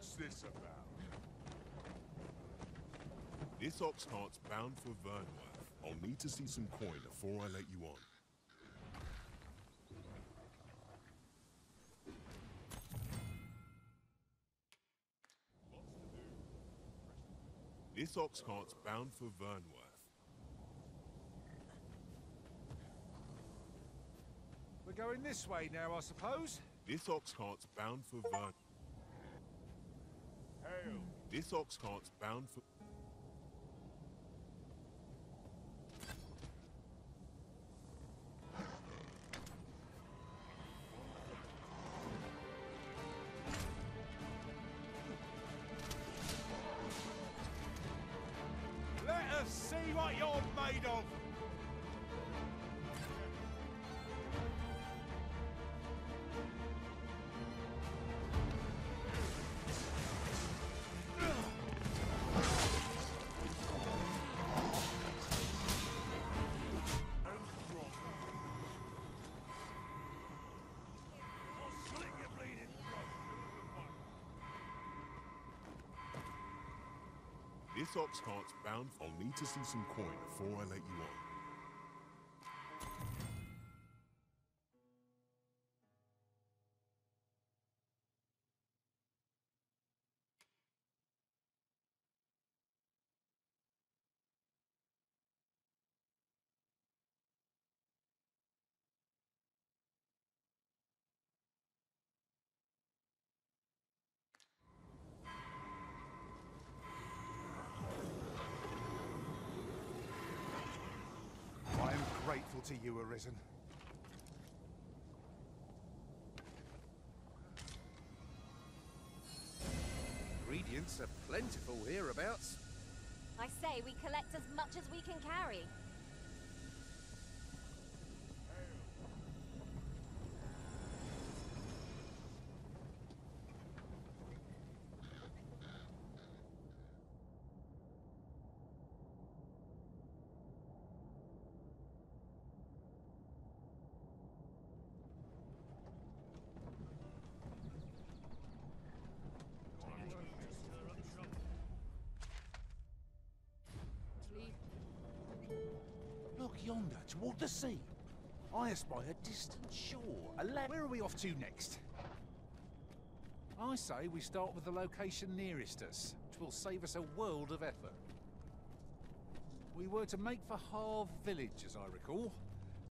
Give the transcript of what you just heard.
What's this about? This ox cart's bound for Vernworth. I'll need to see some coin before I let you on. This ox cart's bound for Vernworth. We're going this way now, I suppose. This ox cart's bound for Vern. This ox cart's bound for. Let us see what you're made of. This ox cart's bound. I'll need to see some coin before I let you am grateful to you, Arisen. Ingredients are plentiful hereabouts. I say we collect as much as we can carry. Yonder, toward the sea. I espy a distant shore. A la- Where are we off to next? I say we start with the location nearest us, which will save us a world of effort. We were to make for Harve Village, as I recall.